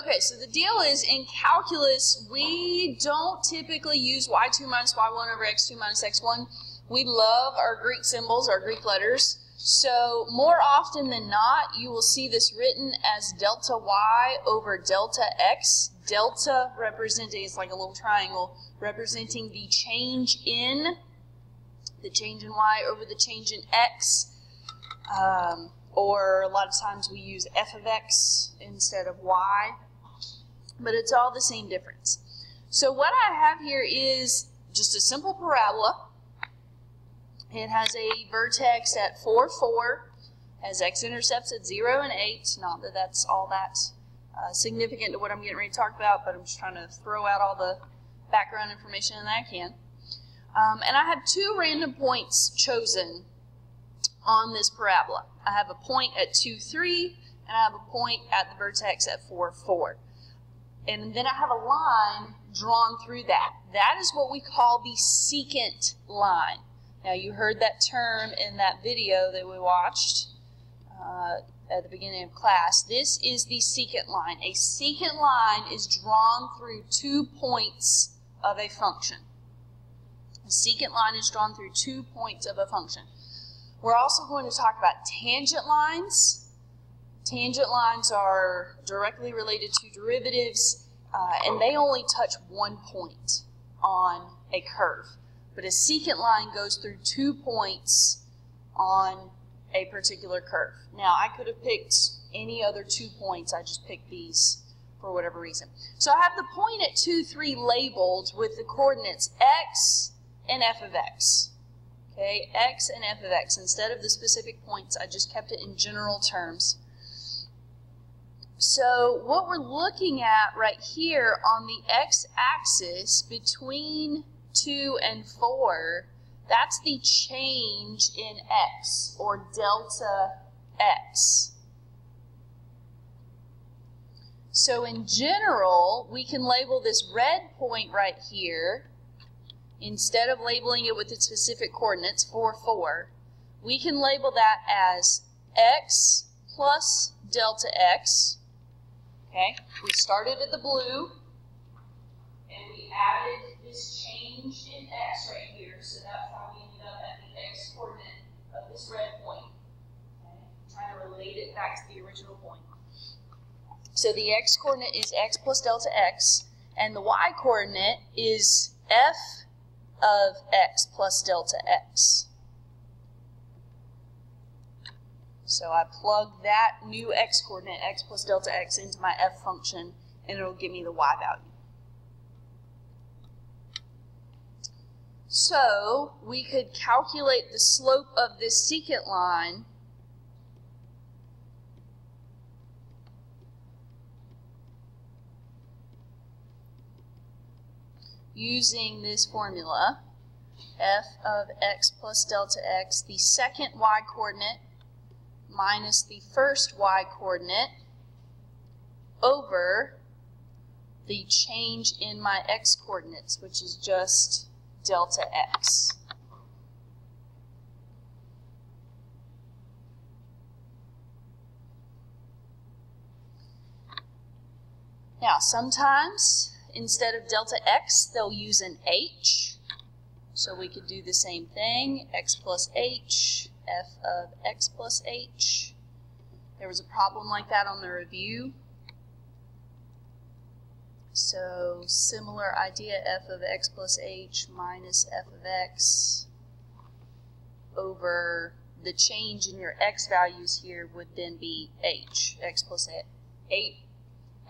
Okay, so the deal is in calculus, we don't typically use y2 minus y1 over x2 minus x1. We love our Greek symbols, our Greek letters. So more often than not, you will see this written as delta y over delta x. Delta representing, it's like a little triangle, representing the change in, the change in y over the change in x. Um, or a lot of times we use f of x instead of y, but it's all the same difference. So what I have here is just a simple parabola. It has a vertex at 4, 4, has x-intercepts at 0 and 8, not that that's all that uh, significant to what I'm getting ready to talk about, but I'm just trying to throw out all the background information that I can. Um, and I have two random points chosen on this parabola. I have a point at 2, 3, and I have a point at the vertex at 4, 4. And then I have a line drawn through that. That is what we call the secant line. Now you heard that term in that video that we watched uh, at the beginning of class. This is the secant line. A secant line is drawn through two points of a function. A secant line is drawn through two points of a function. We're also going to talk about tangent lines. Tangent lines are directly related to derivatives, uh, and they only touch one point on a curve. But a secant line goes through two points on a particular curve. Now, I could have picked any other two points. I just picked these for whatever reason. So I have the point at 2, 3 labeled with the coordinates x and f of x okay, x and f of x. Instead of the specific points, I just kept it in general terms. So what we're looking at right here on the x-axis between 2 and 4, that's the change in x, or delta x. So in general, we can label this red point right here instead of labeling it with its specific coordinates, 4, 4, we can label that as x plus delta x. Okay, we started at the blue, and we added this change in x right here, so that's how we ended up at the x coordinate of this red point. Okay, trying to relate it back to the original point. So the x coordinate is x plus delta x, and the y coordinate is f of x plus delta x. So I plug that new x coordinate, x plus delta x, into my f function, and it'll give me the y value. So we could calculate the slope of this secant line using this formula, f of x plus delta x, the second y coordinate minus the first y coordinate over the change in my x coordinates, which is just delta x. Now, sometimes instead of delta x, they'll use an h. So we could do the same thing, x plus h, f of x plus h. There was a problem like that on the review. So similar idea, f of x plus h minus f of x over the change in your x values here would then be h, x plus 8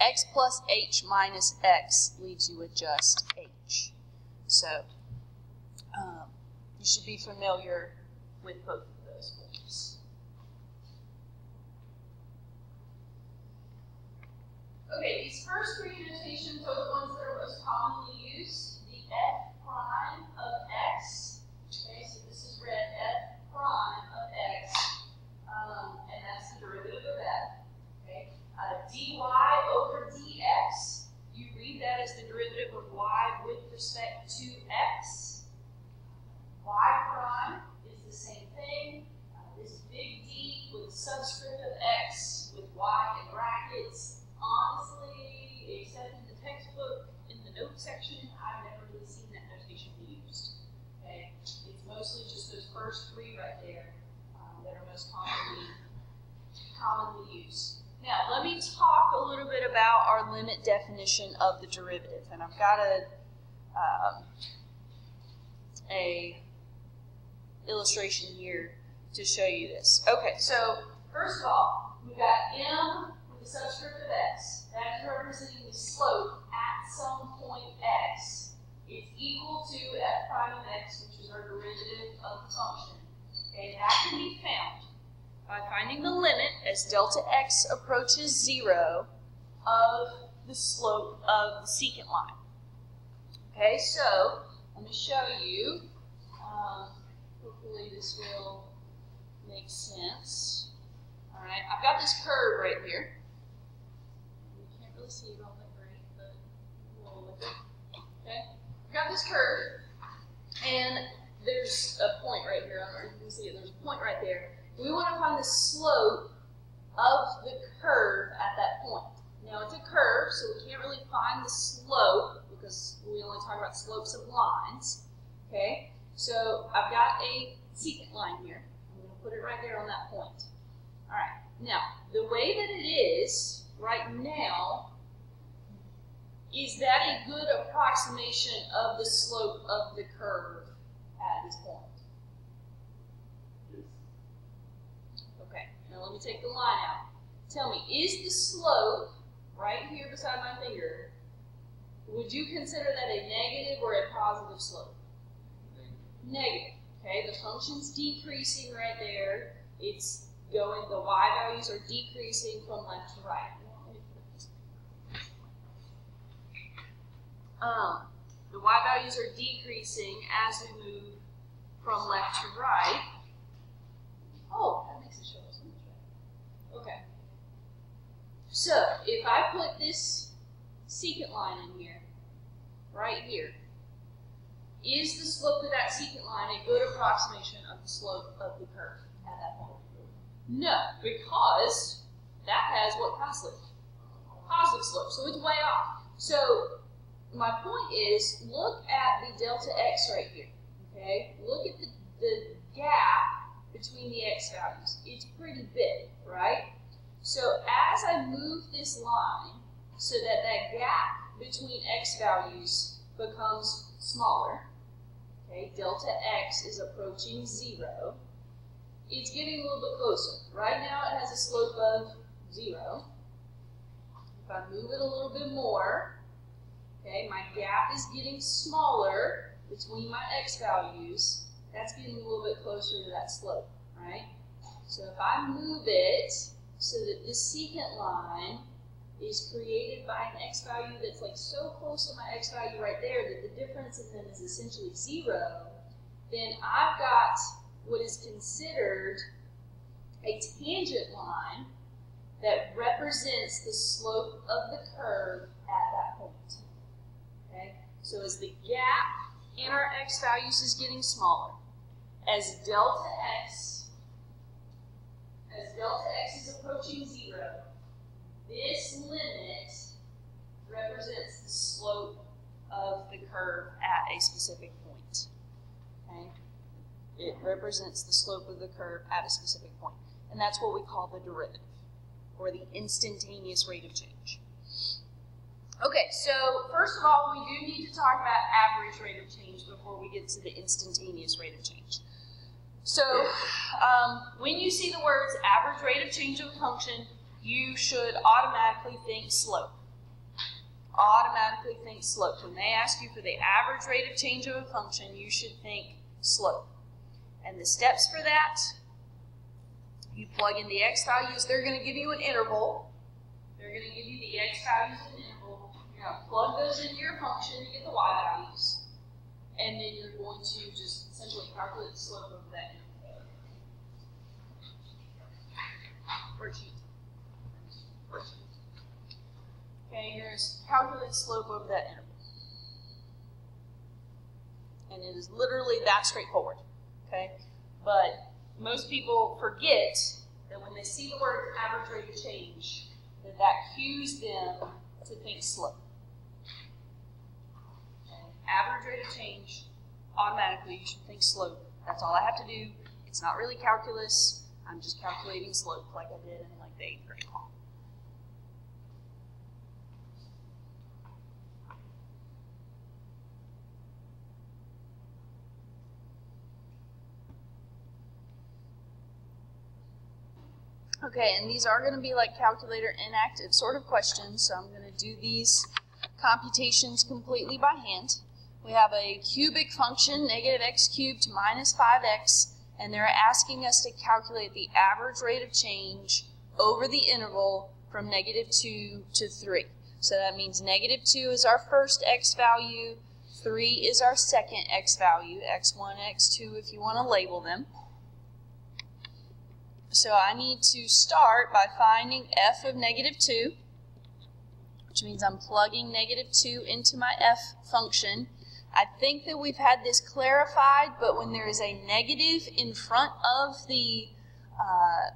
x plus h minus x leaves you with just h. So um, you should be familiar with both those forms. Okay, these first three notations are the ones that are most commonly used. The f prime of x, okay, so this is red, f prime of x, um, and that's the derivative of f uh, dy over dx, you read that as the derivative of y with respect to x. y prime is the same thing. Uh, this big D with a subscript of x with y in brackets. Honestly, textbook in the note section, I've never really seen that notation used. Okay, it's mostly just those first three right there um, that are most commonly commonly used. Now, let me talk a little bit about our limit definition of the derivative, and I've got a um, a illustration here to show you this. Okay, so first of all, we've got m with the subscript of x. That is representing the slope at some point x. It's equal to f prime of x, which is our derivative of the function. Okay, that can be found by finding the limit as delta x approaches zero of the slope of the secant line. Okay, so let me show you. Um, hopefully this will make sense. All right, I've got this curve right here. You can't really see it all that great, but roll with it. Okay, I've got this curve, and there's a point right here. I don't know if you can see it. There's a point right there. We want to find the slope of the curve at that point. Now it's a curve, so we can't really find the slope because we only talk about slopes of lines. Okay, so I've got a secant line here. I'm going to put it right there on that point. All right, now the way that it is right now, is that a good approximation of the slope of the curve at this point? Me take the line out. Tell me, is the slope right here beside my finger, would you consider that a negative or a positive slope? Negative. Okay, the function's decreasing right there. It's going, the y values are decreasing from left to right. Um, the y values are decreasing as we move from left to right. Oh, that makes it show. Okay. So, if I put this secant line in here, right here, is the slope of that secant line a good approximation of the slope of the curve at that point? No, because that has what kind of slope? Positive slope, so it's way off. So my point is, look at the delta x right here, okay? Look at the, the gap between the x values. It's pretty big, right? So as I move this line so that that gap between x values becomes smaller, okay, delta x is approaching zero, it's getting a little bit closer. Right now it has a slope of zero. If I move it a little bit more, okay, my gap is getting smaller between my x values. That's getting a little bit closer to that slope, right? So if I move it so that this secant line is created by an x value that's like so close to my x value right there that the difference in them is essentially zero, then I've got what is considered a tangent line that represents the slope of the curve at that point. Okay? So as the gap in our x values is getting smaller, as delta x, as delta x is approaching zero, this limit represents the slope of the curve at a specific point. Okay? It represents the slope of the curve at a specific point. And that's what we call the derivative, or the instantaneous rate of change. Okay, so first of all, we do need to talk about average rate of change before we get to the instantaneous rate of change. So um, when you see the words average rate of change of a function, you should automatically think slope. Automatically think slope. When they ask you for the average rate of change of a function, you should think slope. And the steps for that, you plug in the x values. They're going to give you an interval. They're going to give you the x values and an interval. You're going to plug those into your function to get the y values. And then you're going to just essentially calculate the slope of that interval. Worksheet. Okay, here's calculate slope of that interval. And it is literally that straightforward. Okay? But most people forget that when they see the word average rate of change, that that cues them to think slope. Average rate of change, automatically you should think slope. That's all I have to do. It's not really calculus. I'm just calculating slope like I did in like the eighth grade. Okay, and these are going to be like calculator inactive sort of questions, so I'm going to do these computations completely by hand. We have a cubic function, negative x cubed minus 5x, and they're asking us to calculate the average rate of change over the interval from negative 2 to 3. So that means negative 2 is our first x value, 3 is our second x value, x1, x2 if you want to label them. So I need to start by finding f of negative 2, which means I'm plugging negative 2 into my f function. I think that we've had this clarified, but when there is a negative in front of the uh,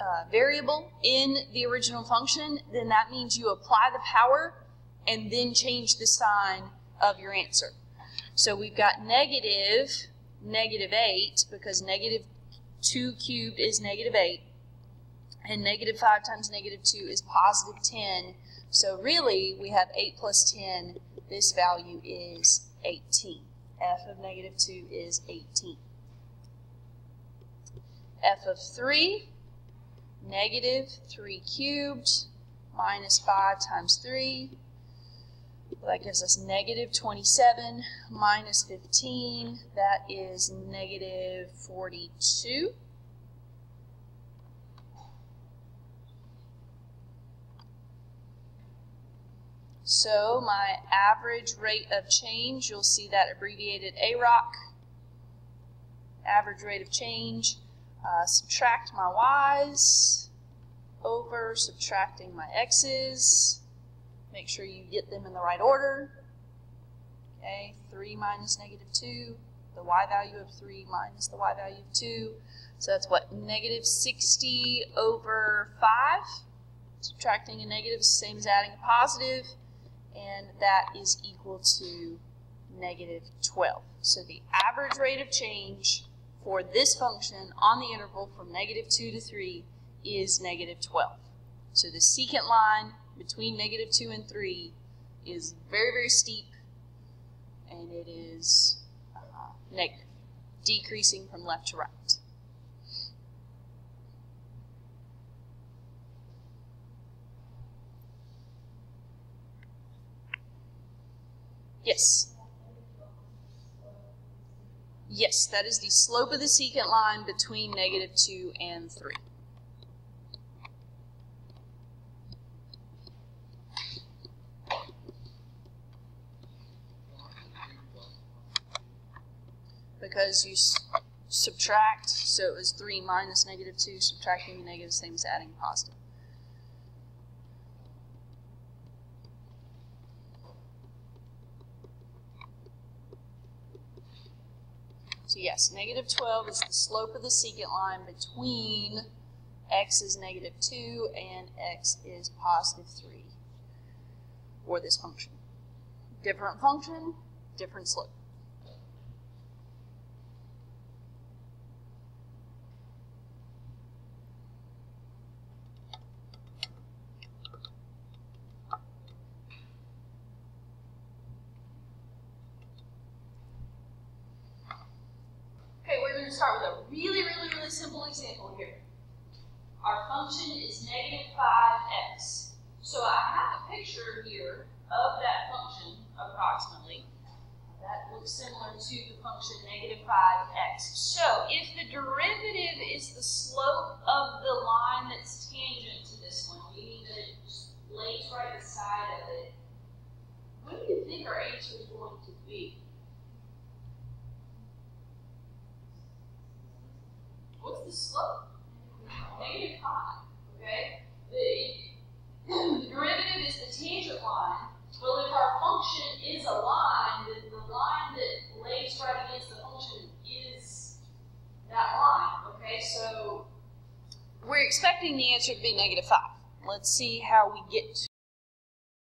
uh, variable in the original function, then that means you apply the power and then change the sign of your answer. So we've got negative, negative 8, because negative 2 cubed is negative 8, and negative 5 times negative 2 is positive 10. So really, we have 8 plus 10. This value is 18. f of negative 2 is 18. f of 3, negative 3 cubed minus 5 times 3 that gives us negative 27 minus 15. That is negative 42. So my average rate of change, you'll see that abbreviated AROC, average rate of change, uh, subtract my y's over subtracting my x's, Make sure you get them in the right order. Okay, 3 minus negative 2, the y value of 3 minus the y value of 2. So that's what, negative 60 over 5. Subtracting a negative is the same as adding a positive, and that is equal to negative 12. So the average rate of change for this function on the interval from negative 2 to 3 is negative 12. So the secant line between negative 2 and 3 is very, very steep, and it is uh, negative, decreasing from left to right. Yes. Yes, that is the slope of the secant line between negative 2 and 3. because you subtract, so it was 3 minus negative 2, subtracting the negative same as adding positive. Yes, negative 12 is the slope of the secant line between x is negative 2 and x is positive 3 for this function. Different function, different slope. Start with a really, really, really simple example here. Our function is negative 5x. So I have a picture here of that function, approximately. That looks similar to the function negative 5x. So if the derivative is the slope of the line that's tangent to this one, meaning that it just lays right beside of it, what do you think our answer is going to be? What's the slope? Negative pi, okay? The, the derivative is the tangent line. Well, if our function is a line, then the line that lays right against the function is that line, okay? So we're expecting the answer to be negative 5. Let's see how we get